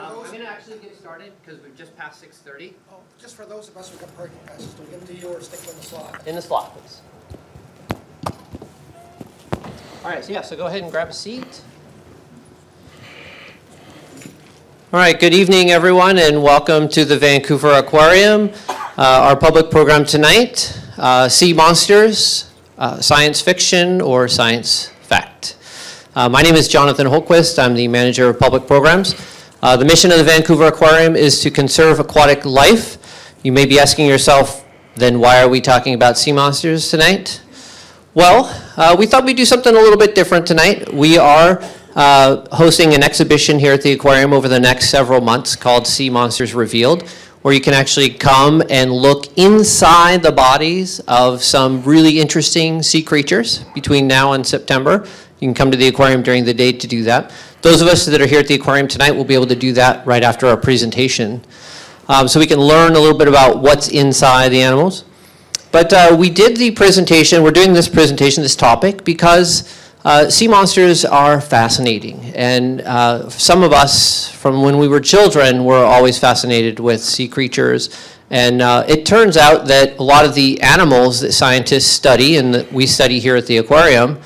Um, those- I'm gonna actually get started because we've just passed six thirty. Oh, Just for those of us who got parking passes, do we give them to you or stick them in the slot? In the slot, please. All right, so yeah, so go ahead and grab a seat. All right, good evening, everyone, and welcome to the Vancouver Aquarium. Uh, Our public program tonight, uh, Sea Monsters, uh, Science Fiction or Science Fact. Uh, My name is Jonathan Holquist. I'm the manager of public programs. Uh, The mission of the Vancouver Aquarium is to conserve aquatic life. You may be asking yourself, then why are we talking about sea monsters tonight? Well, uh, we thought we'd do something a little bit different tonight. We are uh, hosting an exhibition here at the aquarium over the next several months called Sea Monsters Revealed, where you can actually come and look inside the bodies of some really interesting sea creatures between now and September. You can come to the aquarium during the day to do that. Those of us that are here at the aquarium tonight will be able to do that right after our presentation. Um, so we can learn a little bit about what's inside the animals. But uh, we did the presentation, we're doing this presentation, this topic, because uh, sea monsters are fascinating. And uh, some of us, from when we were children, were always fascinated with sea creatures. And uh, it turns out that a lot of the animals that scientists study and that we study here at the aquarium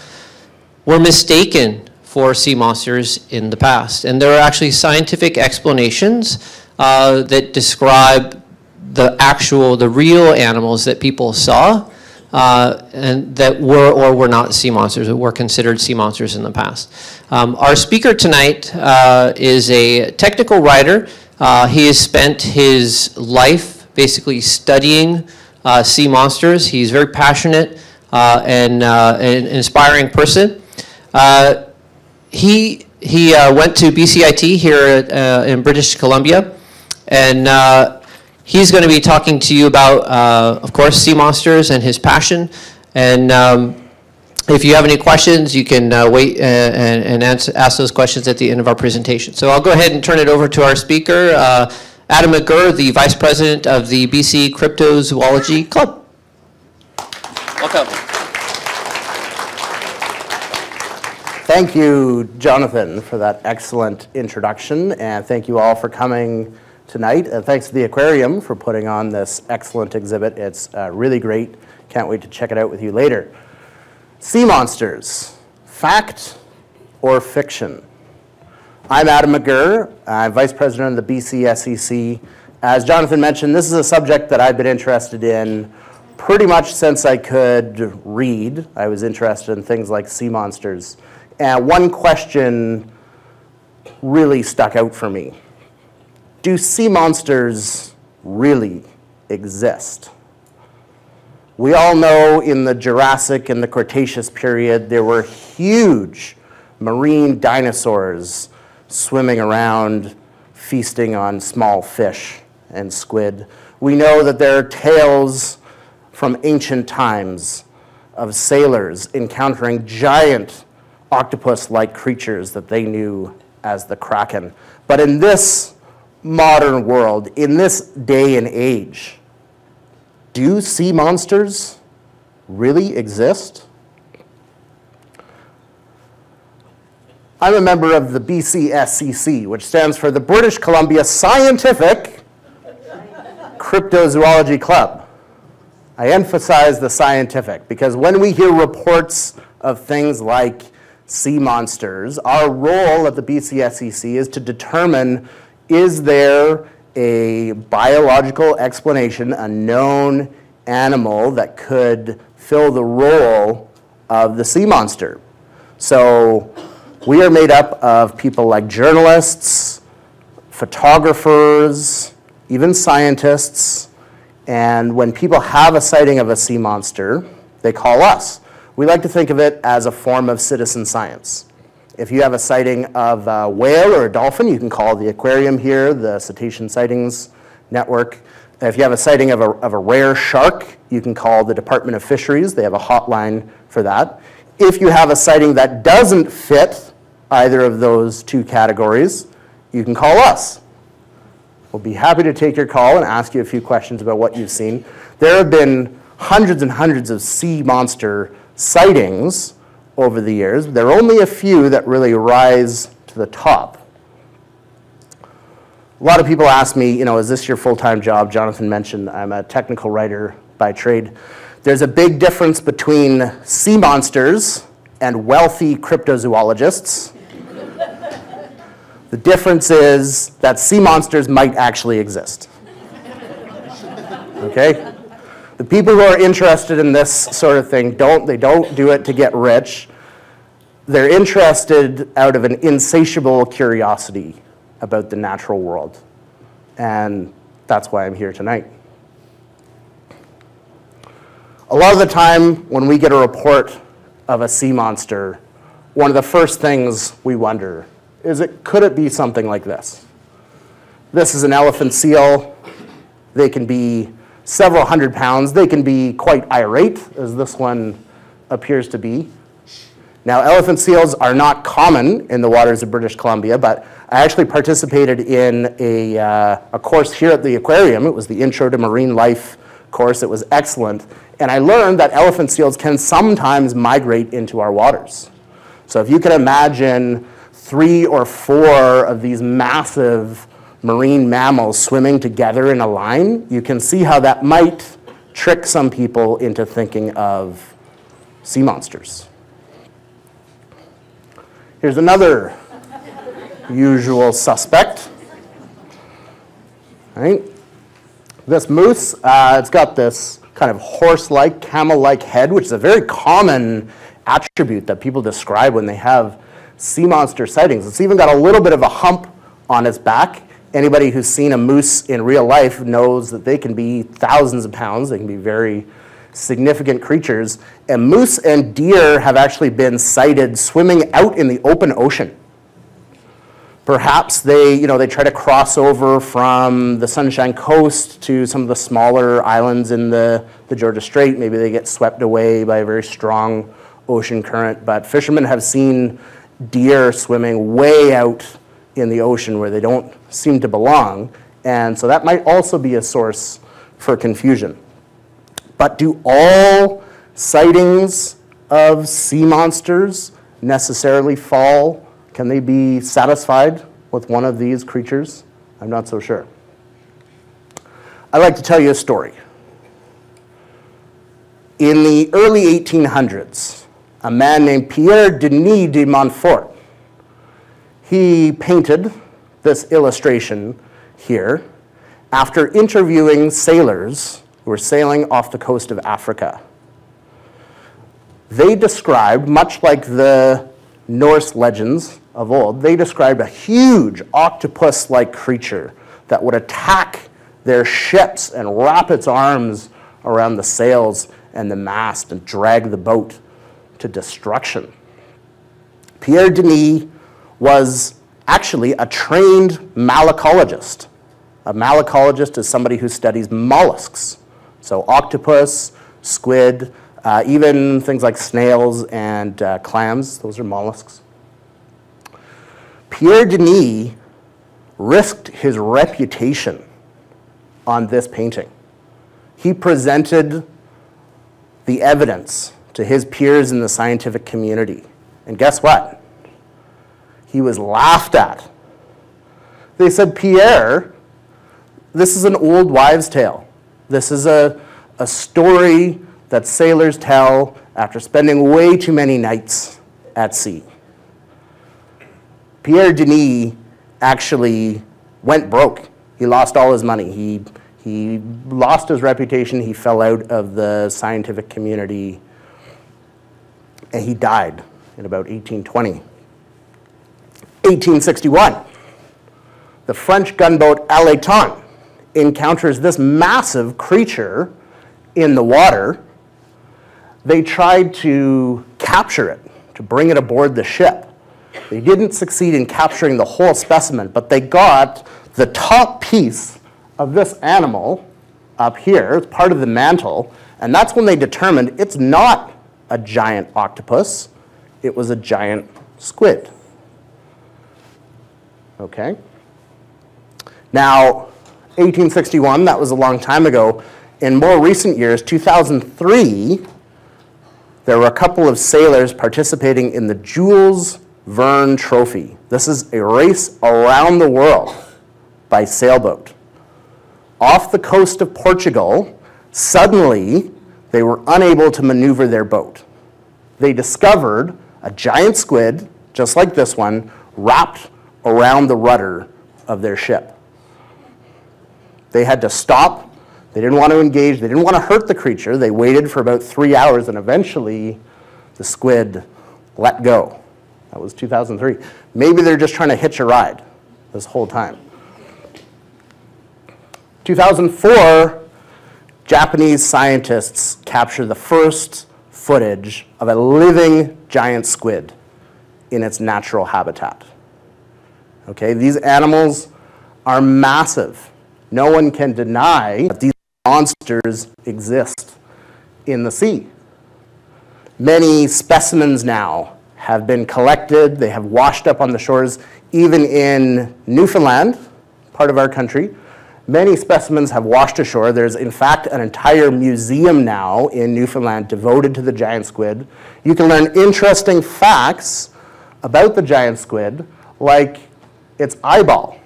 were mistaken for sea monsters in the past. And there are actually scientific explanations uh, that describe the actual, the real animals that people saw uh, and that were or were not sea monsters, that were considered sea monsters in the past. Um, our speaker tonight uh, is a technical writer. Uh, he has spent his life basically studying uh, sea monsters. He's very passionate uh, and an inspiring person. Uh, he he uh, went to BCIT here uh, in British Columbia, and uh, he's going to be talking to you about, uh, of course, sea monsters and his passion. And um, if you have any questions, you can uh, wait uh, and, and answer, ask those questions at the end of our presentation. So I'll go ahead and turn it over to our speaker, Adam McGirr, the Vice President of the BC Cryptozoology Club. Welcome. Thank you, Jonathan, for that excellent introduction, and thank you all for coming tonight. And thanks to the aquarium for putting on this excellent exhibit. It's uh, really great. Can't wait to check it out with you later. Sea monsters, fact or fiction? I'm Adam McGirr. I'm Vice President of the BC SEC. As Jonathan mentioned, this is a subject that I've been interested in pretty much since I could read. I was interested in things like sea monsters. And one question really stuck out for me. Do sea monsters really exist? We all know in the Jurassic and the Cretaceous period, there were huge marine dinosaurs swimming around, feasting on small fish and squid. We know that there are tales from ancient times of sailors encountering giant octopus-like creatures that they knew as the kraken. But in this modern world, in this day and age, do sea monsters really exist? I'm a member of the BCSCC, which stands for the British Columbia Scientific Cryptozoology Club. I emphasize the scientific because when we hear reports of things like sea monsters, our role at the BCSCC is to determine is there a biological explanation, a known animal that could fill the role of the sea monster. So we are made up of people like journalists, photographers, even scientists, and when people have a sighting of a sea monster, they call us. We like to think of it as a form of citizen science. If you have a sighting of a whale or a dolphin, you can call the aquarium here, the Cetacean Sightings Network. If you have a sighting of a, of a rare shark, you can call the Department of Fisheries. They have a hotline for that. If you have a sighting that doesn't fit either of those two categories, you can call us. We'll be happy to take your call and ask you a few questions about what you've seen. There have been hundreds and hundreds of sea monster sightings over the years. There are only a few that really rise to the top. A lot of people ask me, you know, is this your full-time job? Jonathan mentioned I'm a technical writer by trade. There's a big difference between sea monsters and wealthy cryptozoologists. the difference is that sea monsters might actually exist. Okay? The people who are interested in this sort of thing don't they don't do it to get rich. They're interested out of an insatiable curiosity about the natural world. And that's why I'm here tonight. A lot of the time when we get a report of a sea monster, one of the first things we wonder is it could it be something like this? This is an elephant seal. They can be several hundred pounds. They can be quite irate, as this one appears to be. Now, elephant seals are not common in the waters of British Columbia, but I actually participated in a, uh, a course here at the aquarium. It was the Intro to Marine Life course. It was excellent. And I learned that elephant seals can sometimes migrate into our waters. So if you can imagine three or four of these massive marine mammals swimming together in a line, you can see how that might trick some people into thinking of sea monsters. Here's another usual suspect. Right? This moose, uh, it's got this kind of horse-like, camel-like head, which is a very common attribute that people describe when they have sea monster sightings. It's even got a little bit of a hump on its back. Anybody who's seen a moose in real life knows that they can be thousands of pounds. They can be very significant creatures. And moose and deer have actually been sighted swimming out in the open ocean. Perhaps they, you know, they try to cross over from the Sunshine Coast to some of the smaller islands in the, the Georgia Strait. Maybe they get swept away by a very strong ocean current. But fishermen have seen deer swimming way out in the ocean where they don't seem to belong. And so that might also be a source for confusion. But do all sightings of sea monsters necessarily fall can they be satisfied with one of these creatures? I'm not so sure. I'd like to tell you a story. In the early 1800s, a man named Pierre Denis de Montfort, he painted this illustration here after interviewing sailors who were sailing off the coast of Africa. They described, much like the Norse legends of old, they described a huge octopus-like creature that would attack their ships and wrap its arms around the sails and the mast and drag the boat to destruction. Pierre Denis was actually a trained malacologist. A malacologist is somebody who studies mollusks. So octopus, squid, uh, even things like snails and uh, clams, those are mollusks. Pierre Denis risked his reputation on this painting. He presented the evidence to his peers in the scientific community. And guess what? He was laughed at. They said, Pierre, this is an old wives' tale. This is a, a story that sailors tell after spending way too many nights at sea. Pierre Denis actually went broke. He lost all his money. He, he lost his reputation. He fell out of the scientific community. And he died in about 1820. 1861, the French gunboat Alecton encounters this massive creature in the water. They tried to capture it, to bring it aboard the ship. They didn't succeed in capturing the whole specimen, but they got the top piece of this animal up here, it's part of the mantle, and that's when they determined it's not a giant octopus, it was a giant squid. Okay? Now, 1861, that was a long time ago. In more recent years, 2003, there were a couple of sailors participating in the Jules Verne Trophy. This is a race around the world by sailboat. Off the coast of Portugal, suddenly they were unable to maneuver their boat. They discovered a giant squid, just like this one, wrapped around the rudder of their ship. They had to stop. They didn't want to engage. They didn't want to hurt the creature. They waited for about three hours, and eventually the squid let go. That was 2003. Maybe they're just trying to hitch a ride this whole time. 2004, Japanese scientists captured the first footage of a living giant squid in its natural habitat. Okay, these animals are massive. No one can deny that these monsters exist in the sea. Many specimens now have been collected, they have washed up on the shores, even in Newfoundland, part of our country. Many specimens have washed ashore. There's, in fact, an entire museum now in Newfoundland devoted to the giant squid. You can learn interesting facts about the giant squid, like its eyeball.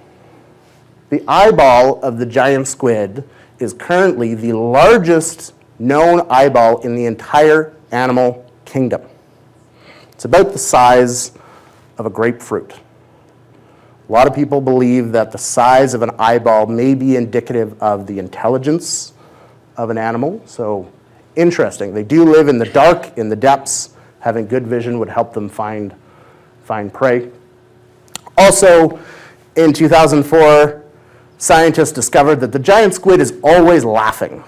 The eyeball of the giant squid is currently the largest known eyeball in the entire animal kingdom. It's about the size of a grapefruit. A lot of people believe that the size of an eyeball may be indicative of the intelligence of an animal. So interesting. They do live in the dark, in the depths. Having good vision would help them find, find prey. Also, in 2004, scientists discovered that the giant squid is always laughing.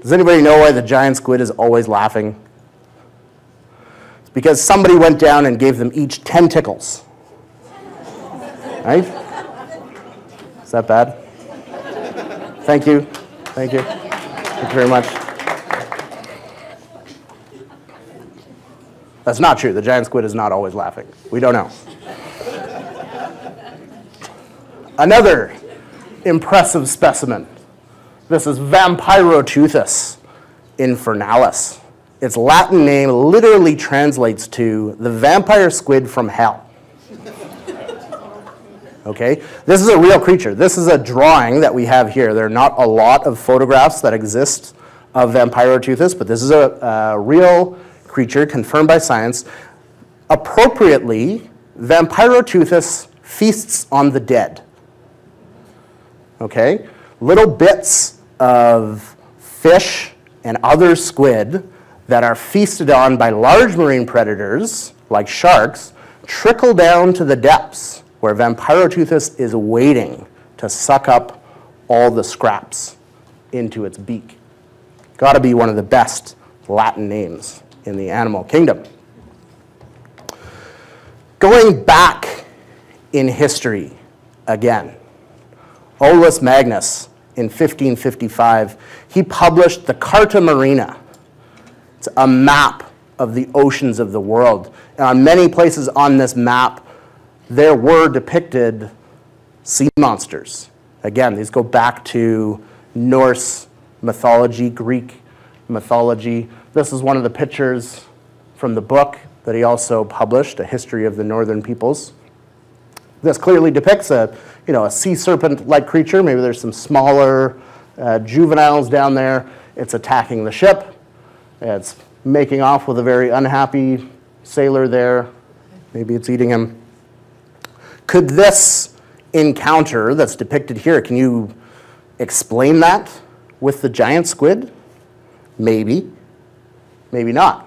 Does anybody know why the giant squid is always laughing? It's because somebody went down and gave them each 10 tickles. Right? Is that bad? Thank you. Thank you. Thank you very much. That's not true. The giant squid is not always laughing. We don't know. Another impressive specimen. This is Vampyroteuthis infernalis. Its Latin name literally translates to the vampire squid from hell. Okay, this is a real creature. This is a drawing that we have here. There are not a lot of photographs that exist of Vampyroteuthis, but this is a, a real creature confirmed by science. Appropriately, Vampyroteuthis feasts on the dead. Okay, little bits of fish and other squid that are feasted on by large marine predators, like sharks, trickle down to the depths where Vampyroteuthis is waiting to suck up all the scraps into its beak. Got to be one of the best Latin names in the animal kingdom. Going back in history again, Olaus Magnus in 1555, he published the Carta Marina. It's a map of the oceans of the world. And on many places on this map, there were depicted sea monsters. Again, these go back to Norse mythology, Greek mythology. This is one of the pictures from the book that he also published, A History of the Northern Peoples. This clearly depicts a, you know, a sea serpent-like creature. Maybe there's some smaller uh, juveniles down there. It's attacking the ship. It's making off with a very unhappy sailor there. Maybe it's eating him. Could this encounter that's depicted here, can you explain that with the giant squid? Maybe, maybe not.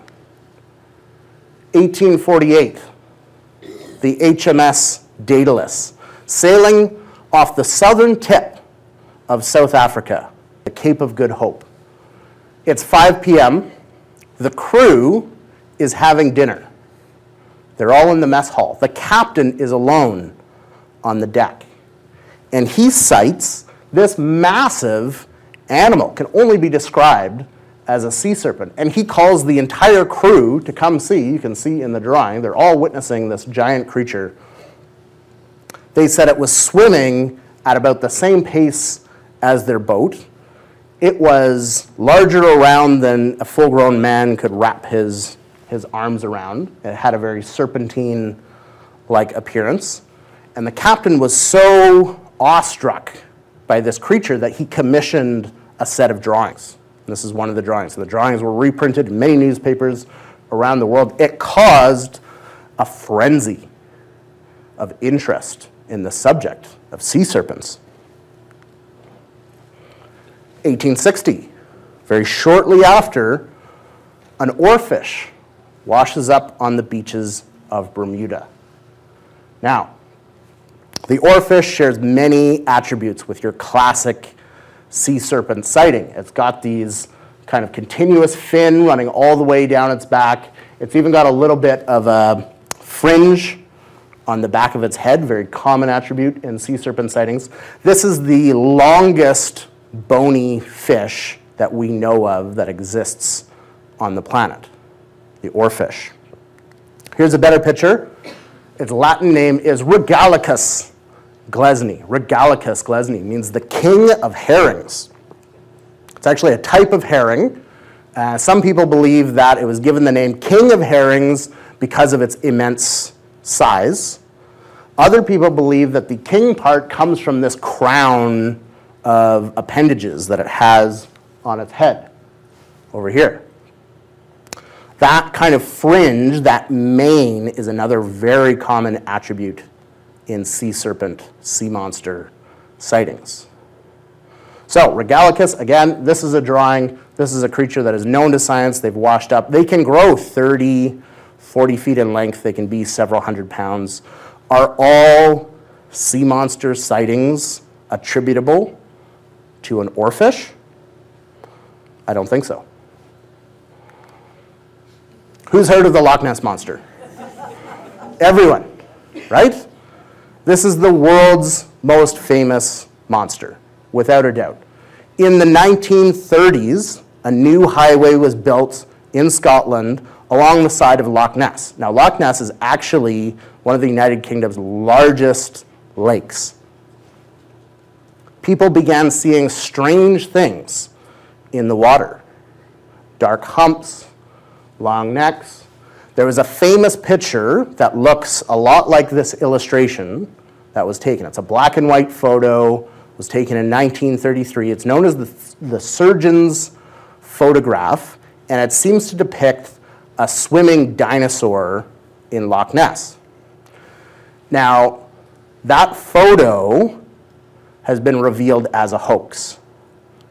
1848, the HMS Daedalus, sailing off the southern tip of South Africa, the Cape of Good Hope. It's 5 p.m. The crew is having dinner. They're all in the mess hall. The captain is alone on the deck. And he sights this massive animal, can only be described as a sea serpent. And he calls the entire crew to come see. You can see in the drawing, they're all witnessing this giant creature. They said it was swimming at about the same pace as their boat. It was larger around than a full grown man could wrap his his arms around. It had a very serpentine like appearance. And the captain was so awestruck by this creature that he commissioned a set of drawings. This is one of the drawings. And the drawings were reprinted in many newspapers around the world. It caused a frenzy of interest in the subject of sea serpents. 1860, very shortly after, an oarfish washes up on the beaches of Bermuda. Now, the oarfish shares many attributes with your classic sea serpent sighting. It's got these kind of continuous fin running all the way down its back. It's even got a little bit of a fringe on the back of its head, very common attribute in sea serpent sightings. This is the longest bony fish that we know of that exists on the planet, the oarfish. Here's a better picture. Its Latin name is Regalecus glesne. Regalecus glesne means the king of herrings. It's actually a type of herring. Uh, some people believe that it was given the name king of herrings because of its immense size. Other people believe that the king part comes from this crown of appendages that it has on its head over here. That kind of fringe, that mane, is another very common attribute in sea serpent, sea monster sightings. So, Regalecus, again, this is a drawing. This is a creature that is known to science. They've washed up. They can grow 30, 40 feet in length. They can be several hundred pounds. Are all sea monster sightings attributable to an oarfish? I don't think so. Who's heard of the Loch Ness Monster? Everyone, right? This is the world's most famous monster, without a doubt. In the 1930s, a new highway was built in Scotland along the side of Loch Ness. Now, Loch Ness is actually one of the United Kingdom's largest lakes. People began seeing strange things in the water dark humps, long necks. There was a famous picture that looks a lot like this illustration that was taken. It's a black and white photo, was taken in 1933. It's known as the, the surgeon's photograph, and it seems to depict a swimming dinosaur in Loch Ness. Now, that photo has been revealed as a hoax.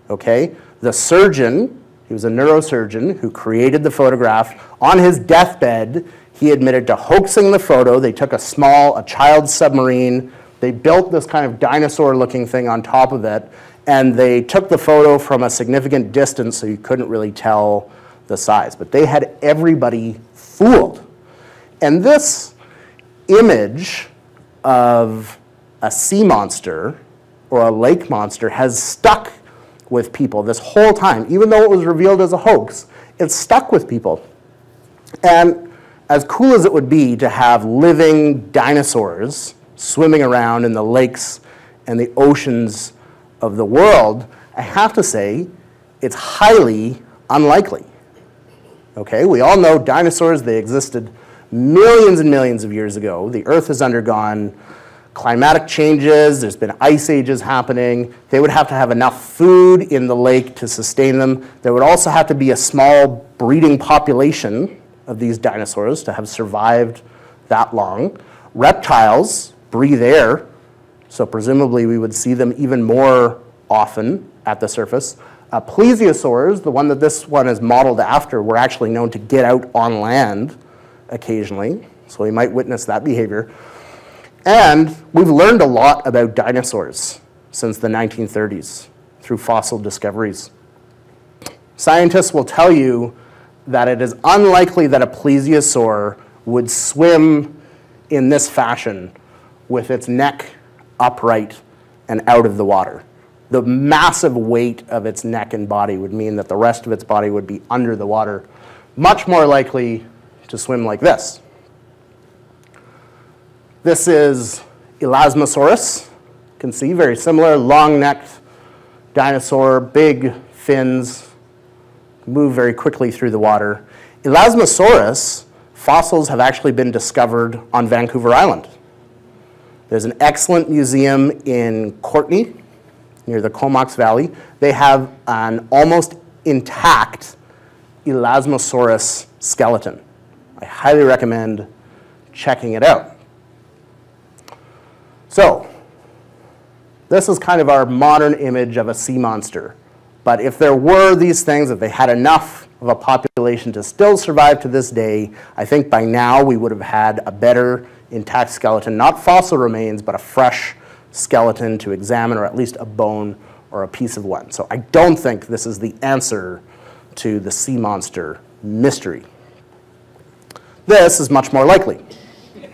Okay? The surgeon, he was a neurosurgeon who created the photograph, on his deathbed, he admitted to hoaxing the photo. They took a small, a child submarine, they built this kind of dinosaur looking thing on top of it, and they took the photo from a significant distance so you couldn't really tell the size. But they had everybody fooled. And this image of a sea monster or a lake monster has stuck with people this whole time. Even though it was revealed as a hoax, it stuck with people. And as cool as it would be to have living dinosaurs swimming around in the lakes and the oceans of the world, I have to say it's highly unlikely. Okay, we all know dinosaurs, they existed millions and millions of years ago. The Earth has undergone climatic changes, there's been ice ages happening. They would have to have enough food in the lake to sustain them. There would also have to be a small breeding population of these dinosaurs to have survived that long. Reptiles breathe air, so presumably we would see them even more often at the surface. Uh, plesiosaurs, the one that this one is modeled after, were actually known to get out on land occasionally, so we might witness that behavior. And we've learned a lot about dinosaurs since the 1930s through fossil discoveries. Scientists will tell you that it is unlikely that a plesiosaur would swim in this fashion with its neck upright and out of the water. The massive weight of its neck and body would mean that the rest of its body would be under the water, much more likely to swim like this. This is Elasmosaurus. You can see very similar, long-necked dinosaur, big fins, move very quickly through the water. Elasmosaurus fossils have actually been discovered on Vancouver Island. There's an excellent museum in Courtenay, near the Comox Valley. They have an almost intact Elasmosaurus skeleton. I highly recommend checking it out. So, this is kind of our modern image of a sea monster. But if there were these things, if they had enough of a population to still survive to this day, I think by now we would have had a better intact skeleton, not fossil remains, but a fresh skeleton to examine, or at least a bone or a piece of one. So I don't think this is the answer to the sea monster mystery. This is much more likely.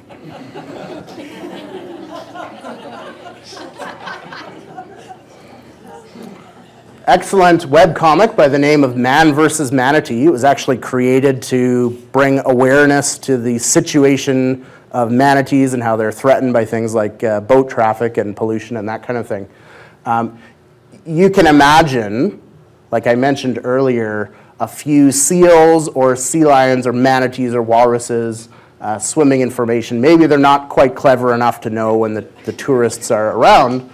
excellent web comic by the name of Man vs. Manatee. It was actually created to bring awareness to the situation of manatees and how they're threatened by things like uh, boat traffic and pollution and that kind of thing. Um, you can imagine, like I mentioned earlier, a few seals or sea lions or manatees or walruses uh, swimming information. Maybe they're not quite clever enough to know when the, the tourists are around.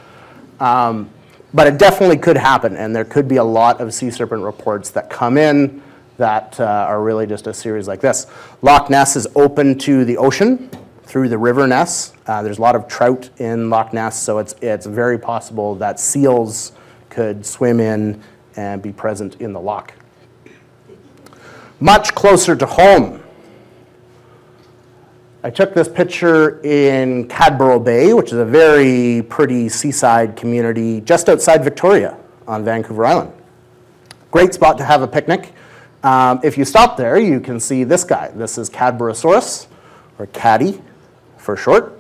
Um, but it definitely could happen, and there could be a lot of sea serpent reports that come in that uh, are really just a series like this. Loch Ness is open to the ocean through the river Ness. Uh, there's a lot of trout in Loch Ness, so it's, it's very possible that seals could swim in and be present in the loch. Much closer to home, I took this picture in Cadboro Bay, which is a very pretty seaside community just outside Victoria on Vancouver Island. Great spot to have a picnic. Um, if you stop there, you can see this guy. This is Cadborosaurus, or Caddy for short.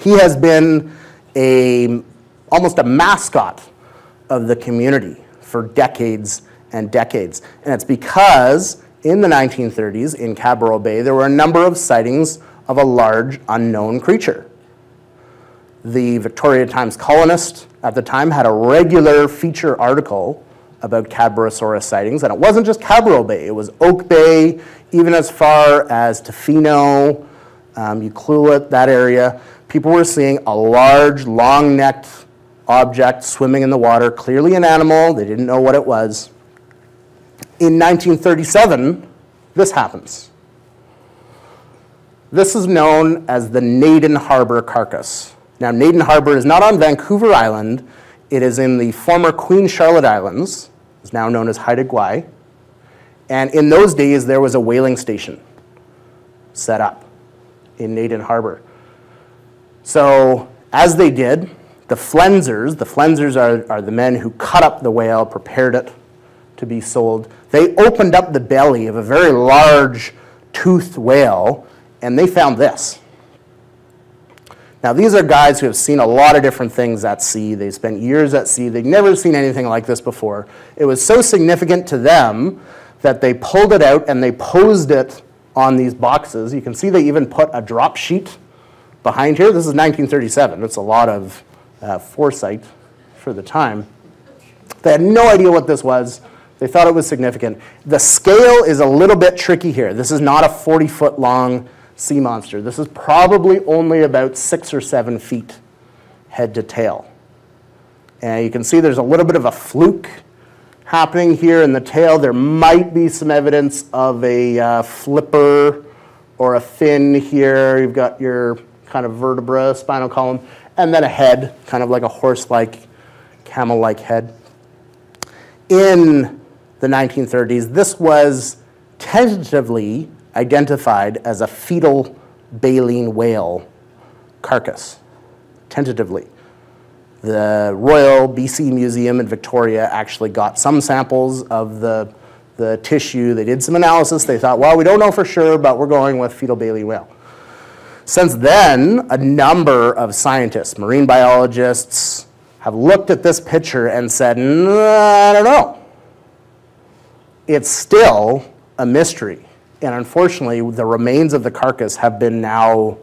He has been a, almost a mascot of the community for decades and decades. And it's because in the 1930s in Cadboro Bay, there were a number of sightings of a large unknown creature. The Victoria Times colonist at the time had a regular feature article about Cadborosaurus sightings, and it wasn't just Cadboro Bay, it was Oak Bay, even as far as Tofino, um, Ucluelet, that area. People were seeing a large, long-necked object swimming in the water, clearly an animal, they didn't know what it was in 1937, this happens. This is known as the Naden Harbor carcass. Now, Naden Harbor is not on Vancouver Island. It is in the former Queen Charlotte Islands. It's now known as Haida Gwaii. And in those days, there was a whaling station set up in Naden Harbor. So, as they did, the flensers, the flensers are, are the men who cut up the whale, prepared it to be sold. They opened up the belly of a very large toothed whale and they found this. Now, these are guys who have seen a lot of different things at sea. They spent years at sea. They'd never seen anything like this before. It was so significant to them that they pulled it out and they posed it on these boxes. You can see they even put a drop sheet behind here. This is 1937. That's a lot of uh, foresight for the time. They had no idea what this was. They thought it was significant. The scale is a little bit tricky here. This is not a 40 foot long sea monster. This is probably only about six or seven feet head to tail. And you can see there's a little bit of a fluke happening here in the tail. There might be some evidence of a uh, flipper or a fin here. You've got your kind of vertebra, spinal column, and then a head, kind of like a horse-like, camel-like head. In the 1930s, this was tentatively identified as a fetal baleen whale carcass, tentatively. The Royal BC Museum in Victoria actually got some samples of the, the tissue. They did some analysis. They thought, well, we don't know for sure, but we're going with fetal baleen whale. Since then, a number of scientists, marine biologists, have looked at this picture and said, mm, I don't know it's still a mystery. And unfortunately, the remains of the carcass have been now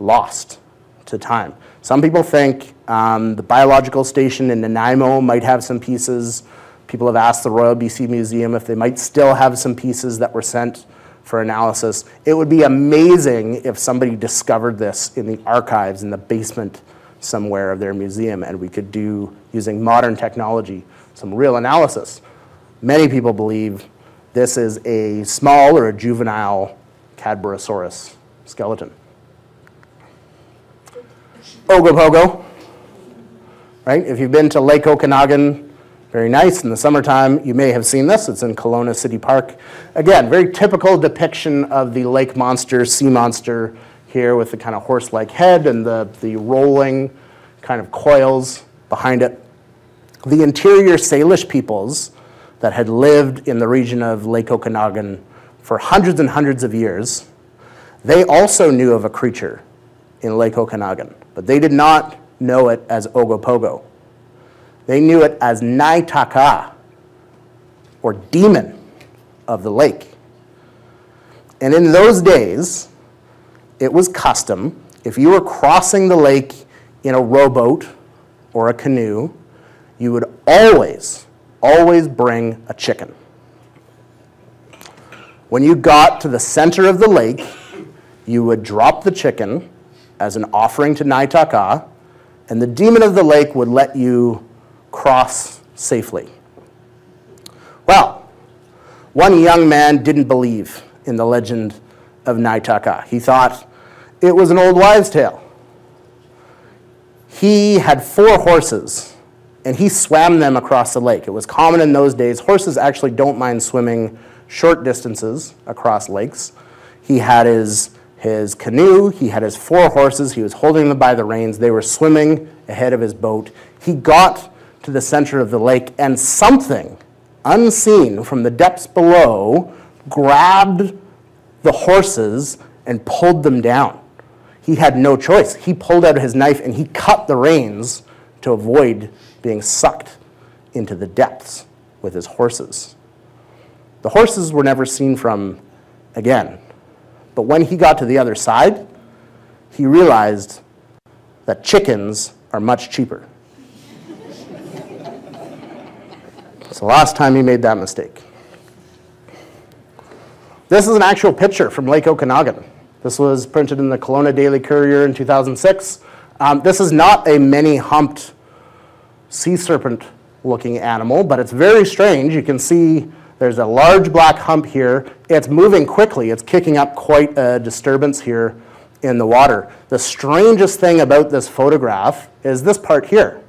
lost to time. Some people think um, the biological station in Nanaimo might have some pieces. People have asked the Royal BC Museum if they might still have some pieces that were sent for analysis. It would be amazing if somebody discovered this in the archives in the basement somewhere of their museum and we could do, using modern technology, some real analysis. Many people believe this is a small or a juvenile Cadborosaurus skeleton. Ogopogo, right? If you've been to Lake Okanagan, very nice. In the summertime, you may have seen this. It's in Kelowna City Park. Again, very typical depiction of the lake monster, sea monster here with the kind of horse-like head and the, the rolling kind of coils behind it. The interior Salish peoples that had lived in the region of Lake Okanagan for hundreds and hundreds of years, they also knew of a creature in Lake Okanagan, but they did not know it as Ogopogo. They knew it as Naitaka, or demon of the lake. And in those days, it was custom, if you were crossing the lake in a rowboat or a canoe, you would always, always bring a chicken. When you got to the center of the lake, you would drop the chicken as an offering to Naitaka, and the demon of the lake would let you cross safely. Well, one young man didn't believe in the legend of Naitaka. He thought it was an old wives' tale. He had four horses, and he swam them across the lake. It was common in those days. Horses actually don't mind swimming short distances across lakes. He had his, his canoe, he had his four horses, he was holding them by the reins. They were swimming ahead of his boat. He got to the center of the lake, and something unseen from the depths below grabbed the horses and pulled them down. He had no choice. He pulled out his knife and he cut the reins to avoid being sucked into the depths with his horses. The horses were never seen from again. But when he got to the other side, he realized that chickens are much cheaper. It's the last time he made that mistake. This is an actual picture from Lake Okanagan. This was printed in the Kelowna Daily Courier in 2006. Um, this is not a many-humped sea serpent looking animal, but it's very strange. You can see there's a large black hump here. It's moving quickly. It's kicking up quite a disturbance here in the water. The strangest thing about this photograph is this part here.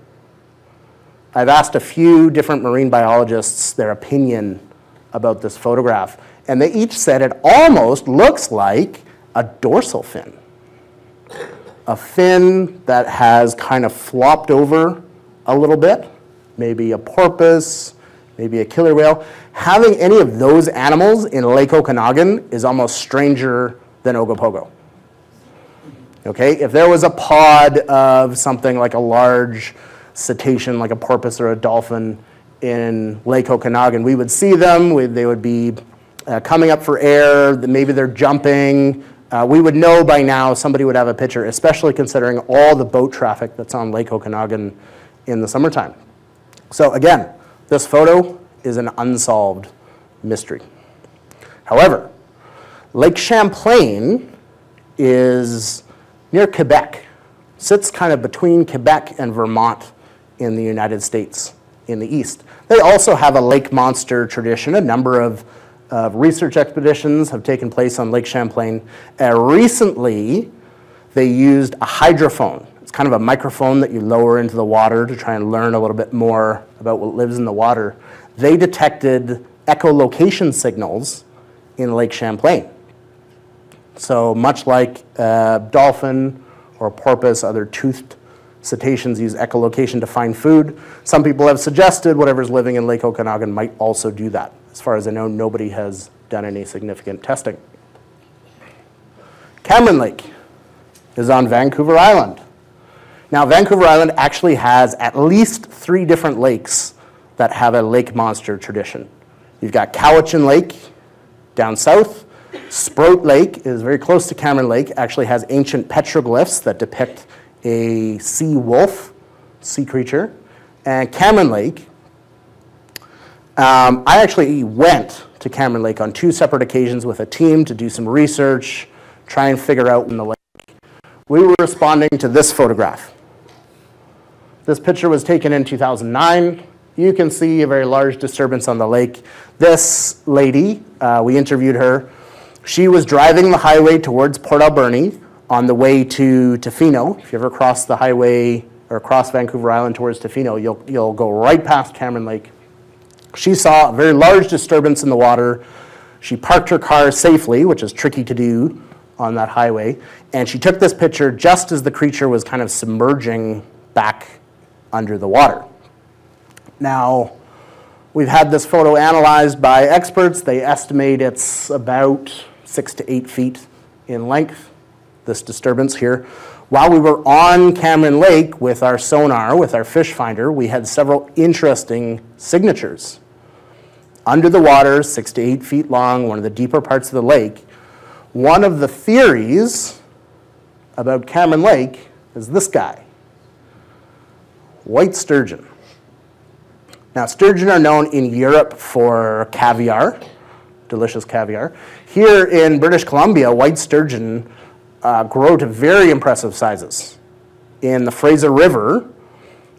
I've asked a few different marine biologists their opinion about this photograph, and they each said it almost looks like a dorsal fin. A fin that has kind of flopped over a little bit, maybe a porpoise, maybe a killer whale. Having any of those animals in Lake Okanagan is almost stranger than Ogopogo. Okay, if there was a pod of something like a large cetacean like a porpoise or a dolphin in Lake Okanagan. We would see them, we, they would be uh, coming up for air, maybe they're jumping. Uh, we would know by now somebody would have a picture, especially considering all the boat traffic that's on Lake Okanagan in the summertime. So again, this photo is an unsolved mystery. However, Lake Champlain is near Quebec, sits kind of between Quebec and Vermont in the United States in the east. They also have a lake monster tradition. A number of uh, research expeditions have taken place on Lake Champlain. Uh, recently, they used a hydrophone. It's kind of a microphone that you lower into the water to try and learn a little bit more about what lives in the water. They detected echolocation signals in Lake Champlain. So much like a dolphin or porpoise, other toothed Cetaceans use echolocation to find food. Some people have suggested whatever's living in Lake Okanagan might also do that. As far as I know, nobody has done any significant testing. Cameron Lake is on Vancouver Island. Now, Vancouver Island actually has at least three different lakes that have a lake monster tradition. You've got Cowichan Lake down south. Sproat Lake is very close to Cameron Lake, actually has ancient petroglyphs that depict a sea wolf, sea creature, and Cameron Lake. Um, I actually went to Cameron Lake on two separate occasions with a team to do some research, try and figure out in the lake. We were responding to this photograph. This picture was taken in 2009. You can see a very large disturbance on the lake. This lady, uh, we interviewed her. She was driving the highway towards Port Alberni on the way to Tofino. If you ever cross the highway or cross Vancouver Island towards Tofino, you'll, you'll go right past Cameron Lake. She saw a very large disturbance in the water. She parked her car safely, which is tricky to do on that highway, and she took this picture just as the creature was kind of submerging back under the water. Now, we've had this photo analyzed by experts. They estimate it's about six to eight feet in length, this disturbance here. While we were on Cameron Lake with our sonar, with our fish finder, we had several interesting signatures. Under the water, six to eight feet long, one of the deeper parts of the lake, one of the theories about Cameron Lake is this guy white sturgeon. Now, sturgeon are known in Europe for caviar, delicious caviar. Here in British Columbia, white sturgeon uh, grow to very impressive sizes. In the Fraser River,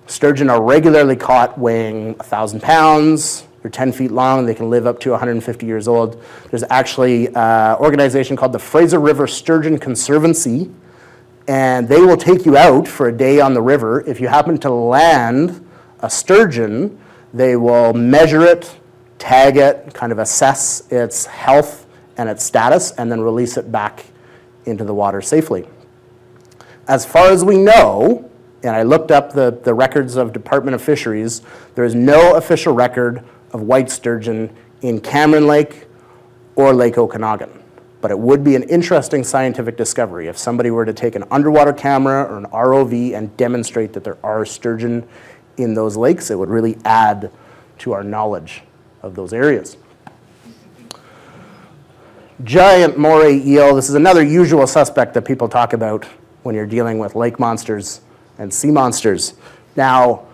sturgeon are regularly caught weighing 1,000 pounds. They're 10 feet long. They can live up to 150 years old. There's actually an organization called the Fraser River Sturgeon Conservancy and they will take you out for a day on the river. If you happen to land a sturgeon, they will measure it, tag it, kind of assess its health and its status, and then release it back into the water safely. As far as we know, and I looked up the, the records of Department of Fisheries, there is no official record of white sturgeon in Cameron Lake or Lake Okanagan. But it would be an interesting scientific discovery if somebody were to take an underwater camera or an ROV and demonstrate that there are sturgeon in those lakes. It would really add to our knowledge of those areas. Giant moray eel. This is another usual suspect that people talk about when you're dealing with lake monsters and sea monsters. Now,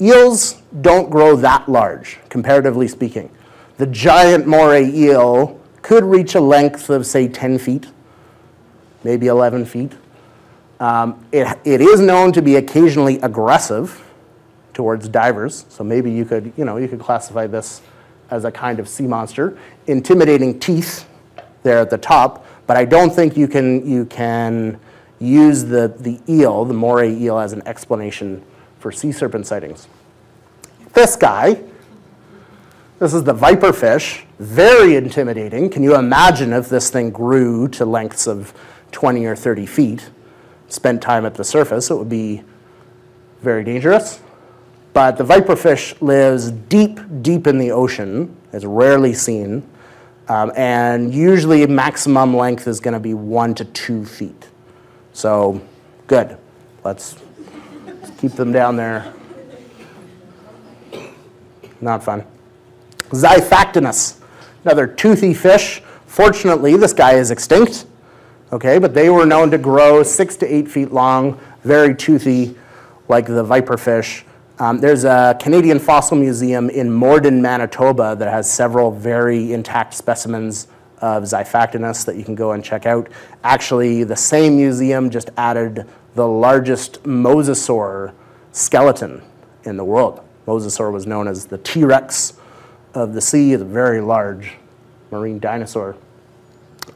eels don't grow that large, comparatively speaking. The giant moray eel could reach a length of, say, 10 feet, maybe 11 feet. Um, it, it is known to be occasionally aggressive towards divers, so maybe you could, you know, you could classify this as a kind of sea monster. Intimidating teeth there at the top, but I don't think you can, you can use the, the eel, the moray eel, as an explanation for sea serpent sightings. This guy this is the viper fish, very intimidating. Can you imagine if this thing grew to lengths of 20 or 30 feet, spent time at the surface? It would be very dangerous. But the viper fish lives deep, deep in the ocean. It's rarely seen. Um, and usually maximum length is going to be one to two feet. So good. Let's keep them down there. Not fun. Xiphactinus, another toothy fish. Fortunately, this guy is extinct, okay, but they were known to grow six to eight feet long, very toothy, like the viperfish. Um, there's a Canadian fossil museum in Morden, Manitoba that has several very intact specimens of Xiphactinus that you can go and check out. Actually, the same museum just added the largest mosasaur skeleton in the world. Mosasaur was known as the T-Rex of the sea is a very large marine dinosaur.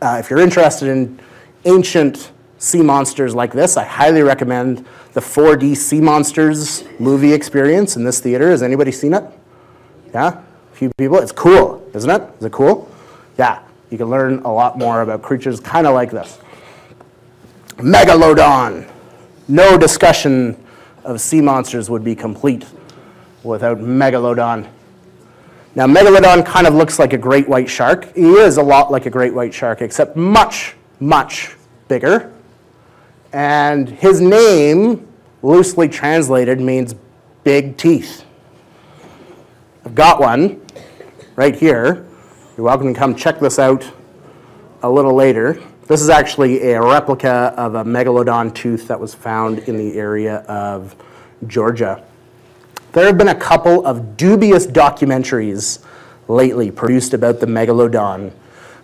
Uh, if you're interested in ancient sea monsters like this, I highly recommend the 4D Sea Monsters movie experience in this theater. Has anybody seen it? Yeah? A few people? It's cool, isn't it? Is it cool? Yeah. You can learn a lot more about creatures kind of like this. Megalodon. No discussion of sea monsters would be complete without Megalodon. Now, Megalodon kind of looks like a great white shark. He is a lot like a great white shark, except much, much bigger. And his name, loosely translated, means big teeth. I've got one right here. You're welcome to come check this out a little later. This is actually a replica of a megalodon tooth that was found in the area of Georgia. There have been a couple of dubious documentaries lately produced about the megalodon.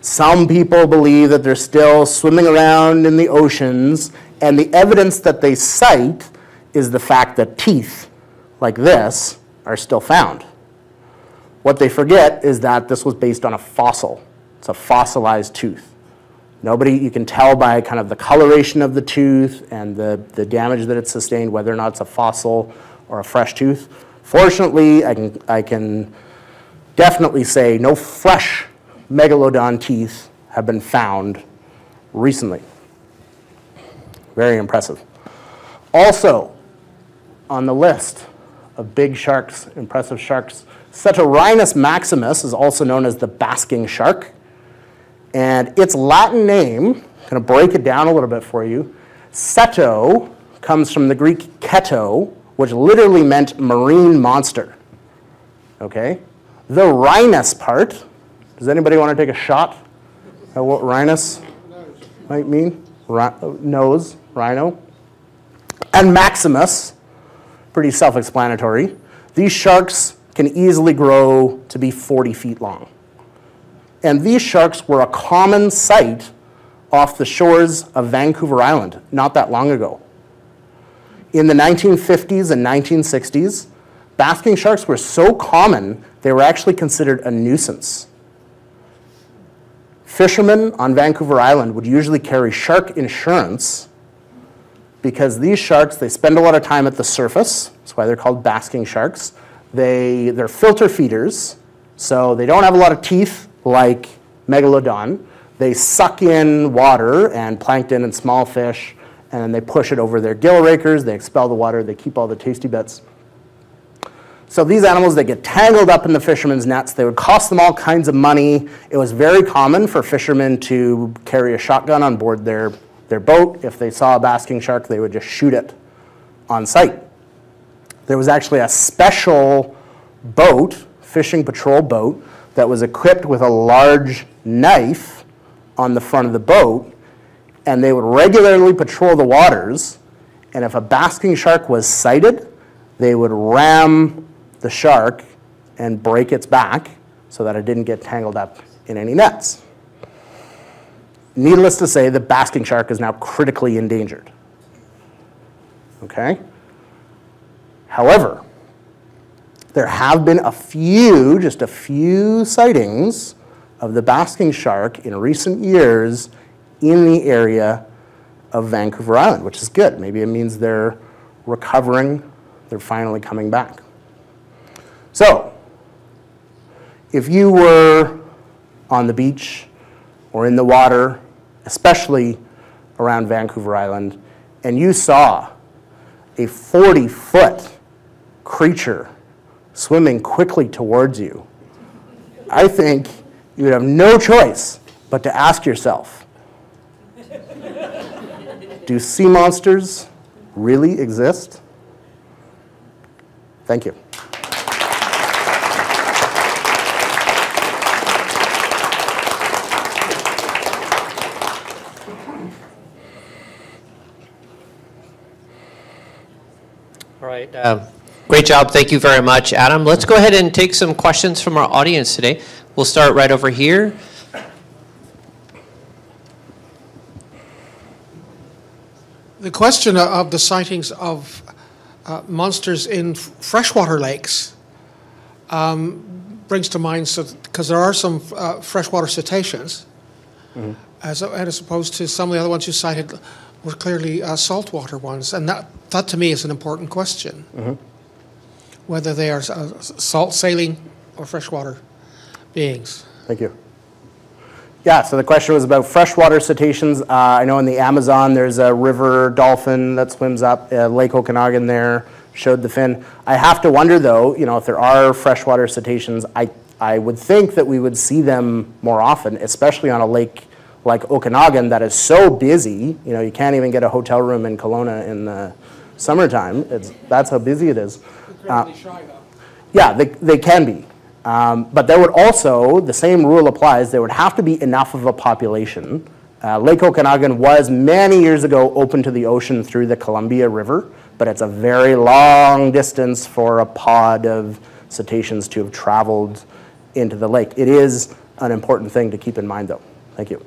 Some people believe that they're still swimming around in the oceans, and the evidence that they cite is the fact that teeth like this are still found. What they forget is that this was based on a fossil. It's a fossilized tooth. Nobody, you can tell by kind of the coloration of the tooth and the, the damage that it sustained, whether or not it's a fossil or a fresh tooth. Fortunately, I can, I can definitely say no fresh megalodon teeth have been found recently. Very impressive. Also, on the list of big sharks, impressive sharks, Cetorhinus maximus is also known as the basking shark. And its Latin name, I'm going to break it down a little bit for you. Ceto comes from the Greek keto, which literally meant marine monster. Okay? The rhinus part, does anybody want to take a shot at what rhinus might mean? nose, rhino. And maximus, pretty self-explanatory. These sharks can easily grow to be 40 feet long. And these sharks were a common sight off the shores of Vancouver Island not that long ago. In the 1950s and 1960s, basking sharks were so common, they were actually considered a nuisance. Fishermen on Vancouver Island would usually carry shark insurance because these sharks, they spend a lot of time at the surface. That's why they're called basking sharks. They, they're filter feeders, so they don't have a lot of teeth like megalodon. They suck in water and plankton and small fish, and then they push it over their gill rakers. They expel the water. They keep all the tasty bits. So these animals, they get tangled up in the fishermen's nets. They would cost them all kinds of money. It was very common for fishermen to carry a shotgun on board their, their boat. If they saw a basking shark, they would just shoot it on sight. There was actually a special boat, fishing patrol boat, that was equipped with a large knife on the front of the boat, and they would regularly patrol the waters. And if a basking shark was sighted, they would ram the shark and break its back so that it didn't get tangled up in any nets. Needless to say, the basking shark is now critically endangered. Okay? However, there have been a few, just a few sightings of the basking shark in recent years in the area of Vancouver Island, which is good. Maybe it means they're recovering, they're finally coming back. So, if you were on the beach or in the water, especially around Vancouver Island, and you saw a 40 foot creature swimming quickly towards you, I think you would have no choice but to ask yourself, do sea monsters really exist? Thank you. All right. Uh, great job. Thank you very much, Adam. Let's go ahead and take some questions from our audience today. We'll start right over here. The question of the sightings of uh, monsters in freshwater lakes um, brings to mind, because so, there are some uh, freshwater cetaceans, mm-hmm. as, as opposed to some of the other ones you cited were clearly uh, saltwater ones. And that, that to me is an important question mm-hmm. whether they are uh, salt sailing or freshwater beings. Thank you. Yeah, so the question was about freshwater cetaceans. Uh, I know in the Amazon there's a river dolphin that swims up, uh, Lake Okanagan there, showed the fin. I have to wonder though, you know, if there are freshwater cetaceans, I, I would think that we would see them more often, especially on a lake like Okanagan that is so busy, you know, you can't even get a hotel room in Kelowna in the summertime. It's, that's how busy it is. Uh, yeah, they, they can be. Um, but there would also, the same rule applies, there would have to be enough of a population. Uh, Lake Okanagan was many years ago open to the ocean through the Columbia River, but it's a very long distance for a pod of cetaceans to have traveled into the lake. It is an important thing to keep in mind, though. Thank you.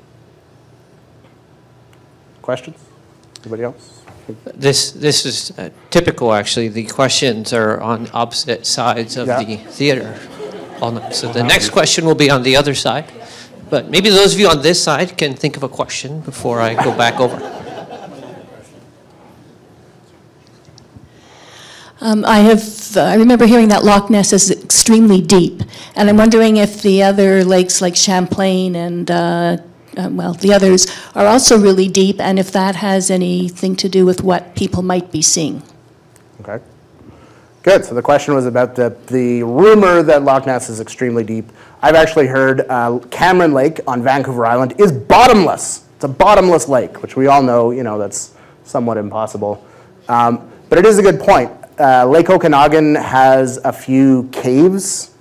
Questions? Anybody else? This, this is uh, typical, actually. The questions are on opposite sides of Yeah. the theater. All night. So the next question will be on the other side. But maybe those of you on this side can think of a question before I go back over. Um, I have, I remember hearing that Loch Ness is extremely deep, and I'm wondering if the other lakes like Champlain and, uh, uh, well, the others are also really deep, and if that has anything to do with what people might be seeing. Okay. Good. So the question was about the, the rumor that Loch Ness is extremely deep. I've actually heard uh, Cameron Lake on Vancouver Island is bottomless. It's a bottomless lake, which we all know, you know, that's somewhat impossible. Um, but it is a good point. Uh, lake Okanagan has a few caves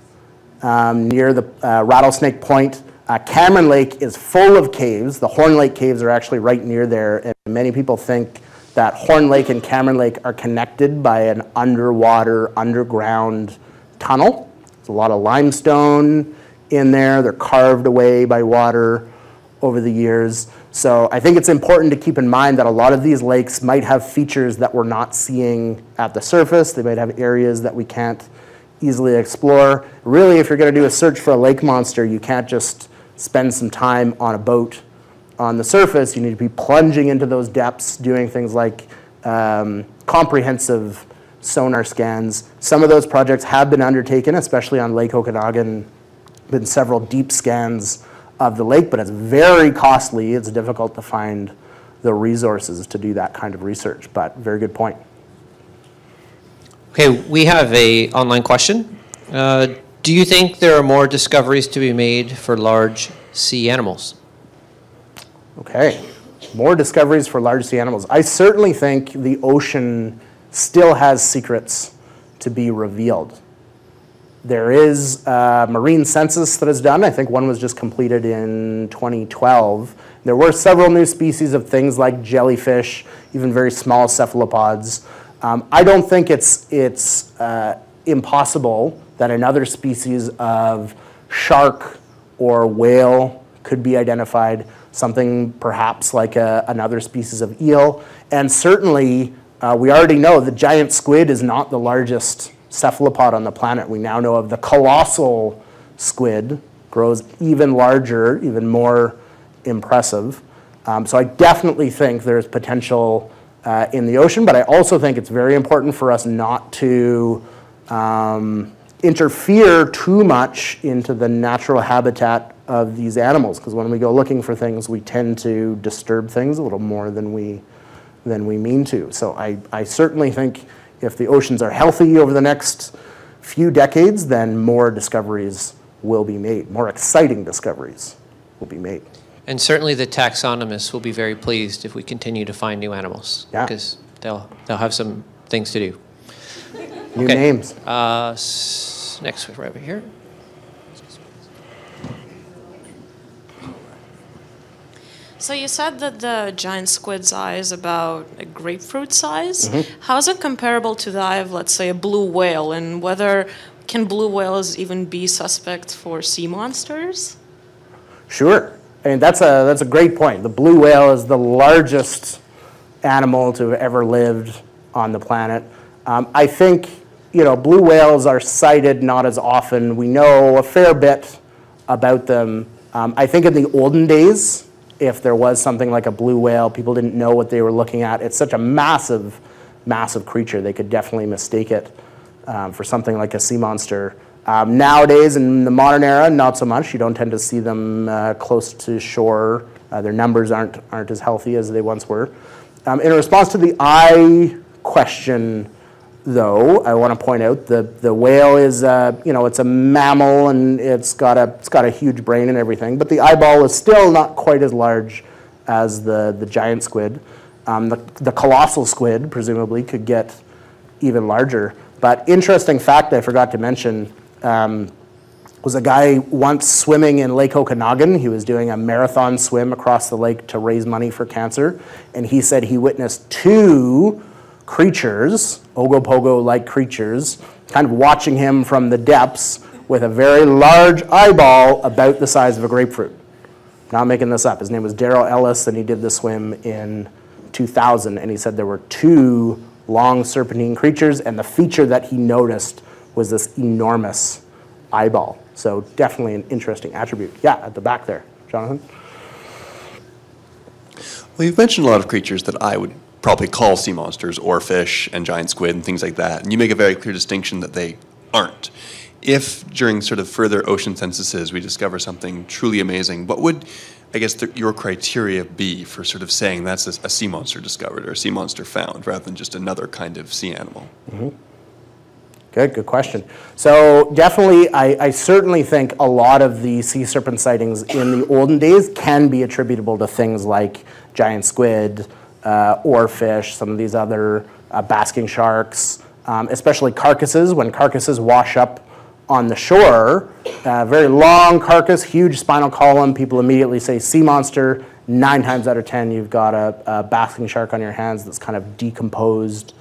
um, near the uh, Rattlesnake Point. Uh, Cameron Lake is full of caves. The Horne Lake caves are actually right near there, and many people think that Horne Lake and Cameron Lake are connected by an underwater, underground tunnel. There's a lot of limestone in there. They're carved away by water over the years. So I think it's important to keep in mind that a lot of these lakes might have features that we're not seeing at the surface. They might have areas that we can't easily explore. Really, if you're going to do a search for a lake monster, you can't just spend some time on a boat on the surface. You need to be plunging into those depths, doing things like um, comprehensive sonar scans. Some of those projects have been undertaken, especially on Lake Okanagan. Been several deep scans of the lake, but it's very costly. It's difficult to find the resources to do that kind of research. But very good point. Okay, we have a online question. Uh, Do you think there are more discoveries to be made for large sea animals? Okay, more discoveries for large sea animals. I certainly think the ocean still has secrets to be revealed. There is a marine census that is done. I think one was just completed in 2012. There were several new species of things like jellyfish, even very small cephalopods. Um, I don't think it's, it's uh, impossible that another species of shark or whale could be identified, something perhaps like a, another species of eel. And certainly, uh, we already know the giant squid is not the largest cephalopod on the planet. We now know of the colossal squid, grows even larger, even more impressive. Um, so I definitely think there's potential uh, in the ocean, but I also think it's very important for us not to um, interfere too much into the natural habitat of these animals, because when we go looking for things, we tend to disturb things a little more than we, than we mean to. So I, I certainly think if the oceans are healthy over the next few decades, then more discoveries will be made, more exciting discoveries will be made. And certainly the taxonomists will be very pleased if we continue to find new animals. Yeah. Because they'll, they'll have some things to do. New Okay. names. Uh, s- Next, right over here. So you said that the giant squid's eye is about a grapefruit size. How is it comparable to the eye of, let's say, a blue whale, and whether can blue whales even be suspect for sea monsters? Sure. I mean, that's a, that's a great point. The blue whale is the largest animal to have ever lived on the planet. Um, I think, you know, blue whales are sighted not as often. We know a fair bit about them. Um, I think in the olden days, if there was something like a blue whale, people didn't know what they were looking at. It's such a massive, massive creature. They could definitely mistake it um, for something like a sea monster. Um, nowadays, in the modern era, not so much. You don't tend to see them uh, close to shore. Uh, their numbers aren't, aren't as healthy as they once were. Um, in response to the eye question, though, I want to point out the, the whale is, uh, you know, it's a mammal and it's got, a, it's got a huge brain and everything, but the eyeball is still not quite as large as the, the giant squid. Um, the, the colossal squid, presumably, could get even larger. But interesting fact I forgot to mention um, was a guy once swimming in Lake Okanagan. He was doing a marathon swim across the lake to raise money for cancer. And he said he witnessed two creatures, Ogopogo like creatures, kind of watching him from the depths with a very large eyeball about the size of a grapefruit. Not making this up. His name was Daryl Ellis, and he did the swim in 2000. And he said there were two long serpentine creatures, and the feature that he noticed was this enormous eyeball. So definitely an interesting attribute. Yeah, at the back there, Jonathan. Well, you've mentioned a lot of creatures that I would probably call sea monsters or fish and giant squid and things like that. And you make a very clear distinction that they aren't. If during sort of further ocean censuses we discover something truly amazing, what would, I guess, the, your criteria be for sort of saying that's a, a, sea monster discovered or a sea monster found rather than just another kind of sea animal? Mm-hmm. Good, good question. So definitely, I, I, certainly think a lot of the sea serpent sightings in the olden days can be attributable to things like giant squid, uh, oarfish, some of these other uh, basking sharks, um, especially carcasses. When carcasses wash up on the shore, uh, very long carcass, huge spinal column, people immediately say sea monster. Nine times out of 10, you've got a, a basking shark on your hands that's kind of decomposed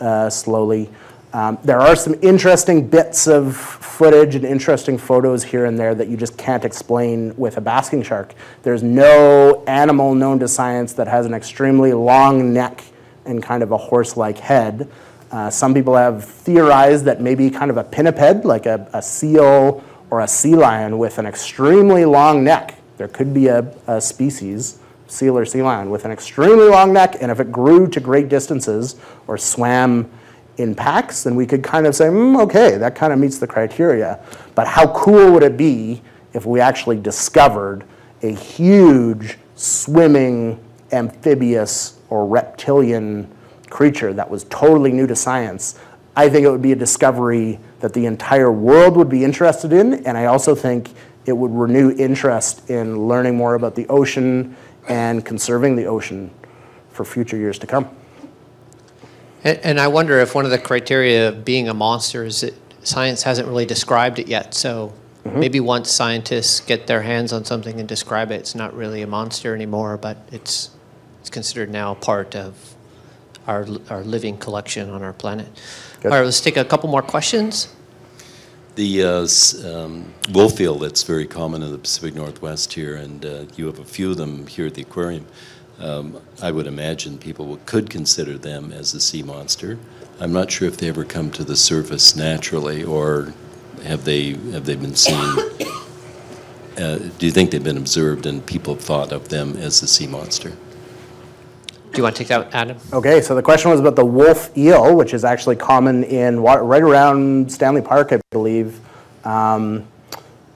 uh, slowly. Um, there are some interesting bits of footage and interesting photos here and there that you just can't explain with a basking shark. There's no animal known to science that has an extremely long neck and kind of a horse-like head. Uh, some people have theorized that maybe kind of a pinniped, like a, a, seal or a sea lion with an extremely long neck. There could be a, a species, seal or sea lion, with an extremely long neck, and if it grew to great distances or swam in packs, then we could kind of say, mm, okay, that kind of meets the criteria. But how cool would it be if we actually discovered a huge swimming amphibious or reptilian creature that was totally new to science? I think it would be a discovery that the entire world would be interested in, and I also think it would renew interest in learning more about the ocean and conserving the ocean for future years to come. And, and, I wonder if one of the criteria of being a monster is that science hasn't really described it yet. So mm-hmm. maybe once scientists get their hands on something and describe it, it's not really a monster anymore, but it's it's considered now part of our our living collection on our planet. Good. All right, let's take a couple more questions. The uh, um, wolf eel that's very common in the Pacific Northwest here, and uh, you have a few of them here at the aquarium. Um, I would imagine people could consider them as a sea monster. I'm not sure if they ever come to the surface naturally, or have they have they been seen? Uh, do you think they've been observed and people have thought of them as a sea monster? Do you want to take that, Adam? Okay, so the question was about the wolf eel, which is actually common in water, right around Stanley Park, I believe. Um,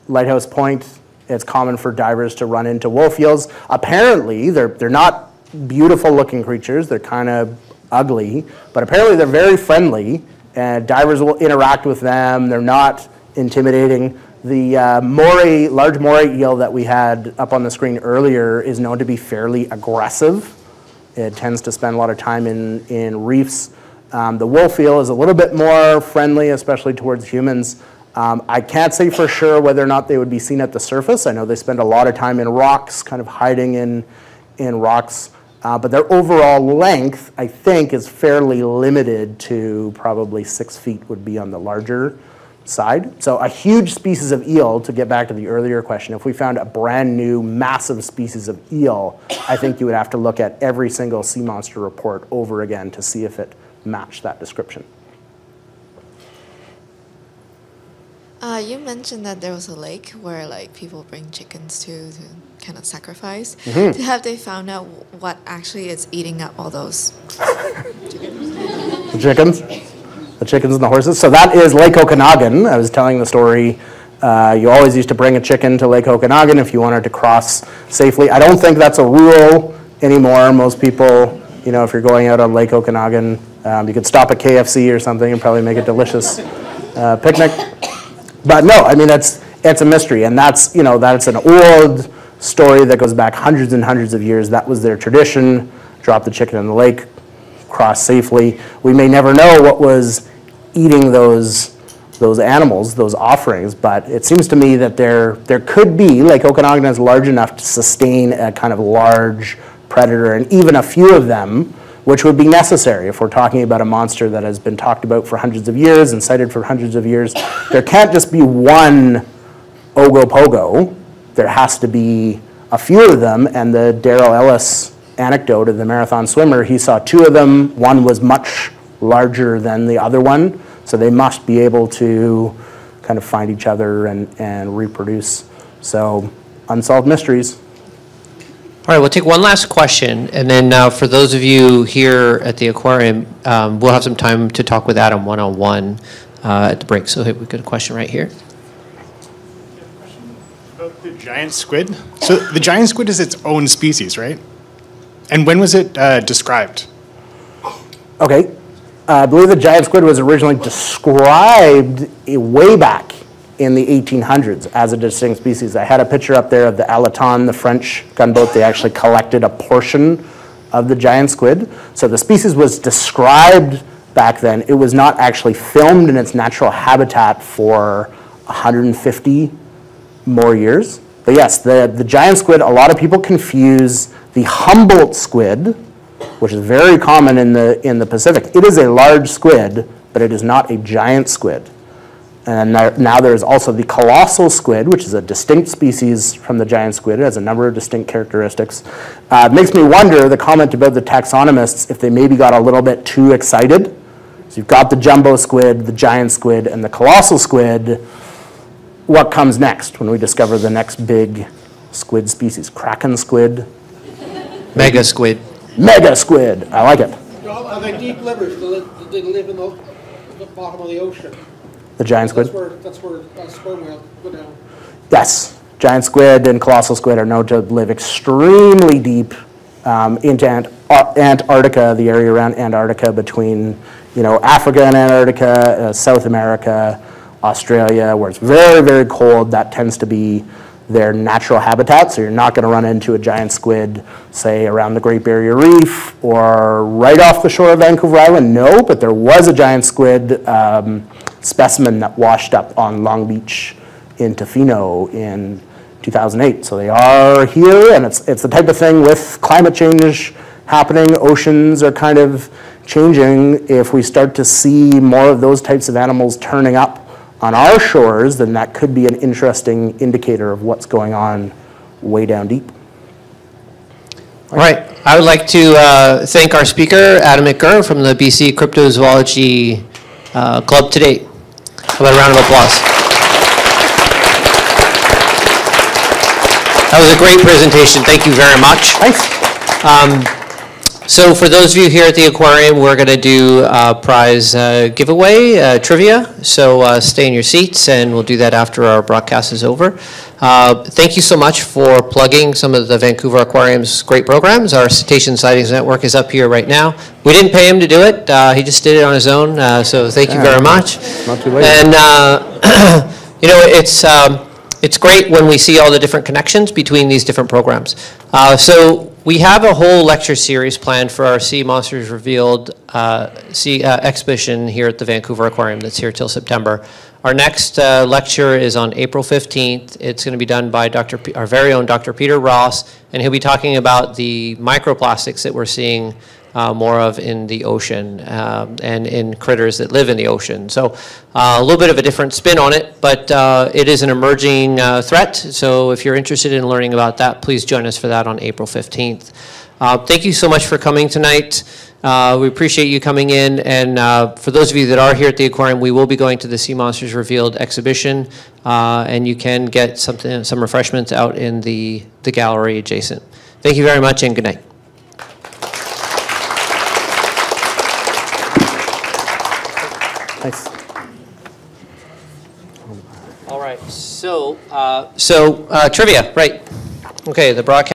Lighthouse Point, it's common for divers to run into wolf eels. Apparently, they're, they're not beautiful looking creatures, they're kind of ugly, but apparently they're very friendly, and divers will interact with them. They're not intimidating. The uh, moray, large moray eel that we had up on the screen earlier is known to be fairly aggressive. It tends to spend a lot of time in, in reefs. Um, the wolf eel is a little bit more friendly, especially towards humans. Um, I can't say for sure whether or not they would be seen at the surface. I know they spend a lot of time in rocks, kind of hiding in, in rocks. Uh, but their overall length, I think, is fairly limited to probably six feet would be on the larger side. So a huge species of eel, to get back to the earlier question, if we found a brand new massive species of eel, I think you would have to look at every single sea monster report over again to see if it matched that description. Uh, you mentioned that there was a lake where like people bring chickens to, to kind of sacrifice. Mm-hmm. Have they found out what actually is eating up all those chickens? The chickens, the chickens and the horses. So that is Lake Okanagan. I was telling the story. Uh, you always used to bring a chicken to Lake Okanagan if you wanted to cross safely. I don't think that's a rule anymore. Most people, you know, if you're going out on Lake Okanagan, um, you could stop at KFC or something and probably make a delicious uh, picnic. But no, I mean, it's, it's a mystery. And that's, you know, that's an old story that goes back hundreds and hundreds of years. That was their tradition. Drop the chicken in the lake, cross safely. We may never know what was eating those, those animals, those offerings, but it seems to me that there, there could be, like Okanagan is large enough to sustain a kind of large predator, and even a few of them which would be necessary if we're talking about a monster that has been talked about for hundreds of years and sighted for hundreds of years. There can't just be one Ogopogo. There has to be a few of them, and the Daryl Ellis anecdote of the marathon swimmer, he saw two of them. One was much larger than the other one, so they must be able to kind of find each other and, and reproduce. So, unsolved mysteries. All right, we'll take one last question, and then uh, for those of you here at the aquarium, um, we'll have some time to talk with Adam one-on-one uh, at the break. So hey, we've got a question right here. About the giant squid. So the giant squid is its own species, right? And when was it uh, described? Okay. Uh, I believe the giant squid was originally described way back in the 1800s as a distinct species. I had a picture up there of the Alecton, the French gunboat. They actually collected a portion of the giant squid. So the species was described back then. It was not actually filmed in its natural habitat for 150 more years. But yes, the, the giant squid, a lot of people confuse the Humboldt squid, which is very common in the, in the Pacific. It is a large squid, but it is not a giant squid. And there- now there's also the colossal squid, which is a distinct species from the giant squid. It has a number of distinct characteristics. Uh, it makes me wonder, the comment about the taxonomists, if they maybe got a little bit too excited. So you've got the jumbo squid, the giant squid, and the colossal squid. What comes next when we discover the next big squid species? Kraken squid, Mega squid. mega squid. I like it. Are they deep livers? Do they, live in the, the bottom of the ocean? The giant squid. That's where, that's where uh, sperm whale go down. Yes, giant squid and colossal squid are known to live extremely deep um, into Ant- uh, Antarctica, the area around Antarctica between, you know, Africa and Antarctica, uh, South America, Australia, where it's very, very cold. That tends to be their natural habitat. So you're not going to run into a giant squid, say, around the Great Barrier Reef or right off the shore of Vancouver Island. No, but there was a giant squid um, specimen that washed up on Long Beach in Tofino in 2008. So they are here, and it's, it's the type of thing with climate change happening, oceans are kind of changing. If we start to see more of those types of animals turning up on our shores, then that could be an interesting indicator of what's going on way down deep. All right, I would like to uh, thank our speaker, Adam McGirr from the BC Cryptozoology uh, Club today. How about a round of applause? That was a great presentation. Thank you very much. Um, So for those of you here at the aquarium, we're going to do a prize uh, giveaway, uh, trivia. So uh, stay in your seats, and we'll do that after our broadcast is over. Uh, Thank you so much for plugging some of the Vancouver Aquarium's great programs. Our Cetacean Sightings Network is up here right now. We didn't pay him to do it. Uh, He just did it on his own, uh, so thank you very much. Not too late. And, uh, you know, it's, um, it's great when we see all the different connections between these different programs. Uh, So we have a whole lecture series planned for our Sea Monsters Revealed uh, sea uh, exhibition here at the Vancouver Aquarium that's here till September. Our next uh, lecture is on April 15th. It's going to be done by Dr. P- our very own Dr. Peter Ross, and he'll be talking about the microplastics that we're seeing uh, more of in the ocean um, and in critters that live in the ocean. So uh, a little bit of a different spin on it, but uh, it is an emerging uh, threat. So if you're interested in learning about that, please join us for that on April 15th. Uh, Thank you so much for coming tonight. Uh, We appreciate you coming in, and uh, for those of you that are here at the aquarium, we will be going to the Sea Monsters Revealed exhibition, uh, and you can get something, some refreshments out in the the gallery adjacent. Thank you very much, and good night. Thanks. All right, so, uh, so uh, trivia, right. Okay, the broadcast